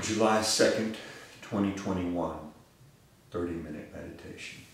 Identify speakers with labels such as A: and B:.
A: July 2nd, 2021, 30 minute meditation.